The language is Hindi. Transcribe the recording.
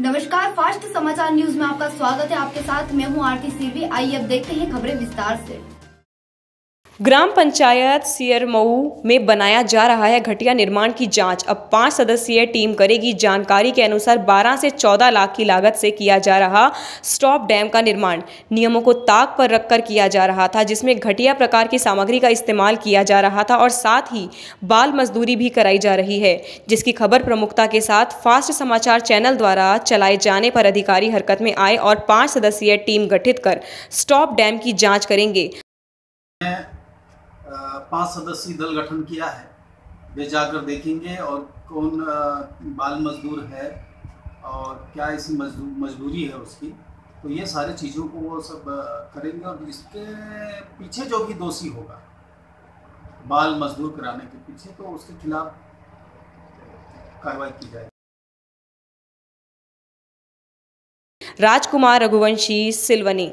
नमस्कार, फास्ट समाचार न्यूज़ में आपका स्वागत है। आपके साथ मैं हूँ आरती सीवी आइए अब देखते हैं खबरें विस्तार से। ग्राम पंचायत सियरमऊ में बनाया जा रहा है घटिया निर्माण की जाँच। अब पाँच सदस्यीय टीम करेगी जानकारी के अनुसार 12 से 14 लाख की लागत से किया जा रहा स्टॉप डैम का निर्माण। नियमों को ताक पर रखकर किया जा रहा था, जिसमें घटिया प्रकार की सामग्री का इस्तेमाल किया जा रहा था और साथ ही बाल मजदूरी भी कराई जा रही है, जिसकी खबर प्रमुखता के साथ फास्ट समाचार चैनल द्वारा चलाए जाने पर अधिकारी हरकत में आए और पाँच सदस्यीय टीम गठित कर स्टॉप डैम की जाँच करेंगे। पाँच सदस्यीय दल गठन किया है। वे जाकर देखेंगे और कौन बाल मजदूर है और क्या ऐसी मजबूरी है उसकी। तो ये सारी चीज़ों को वो सब करेंगे और इसके पीछे जो भी दोषी होगा, बाल मजदूर कराने के पीछे तो उसके खिलाफ कार्रवाई की जाएगी। राजकुमार रघुवंशी सिलवनी।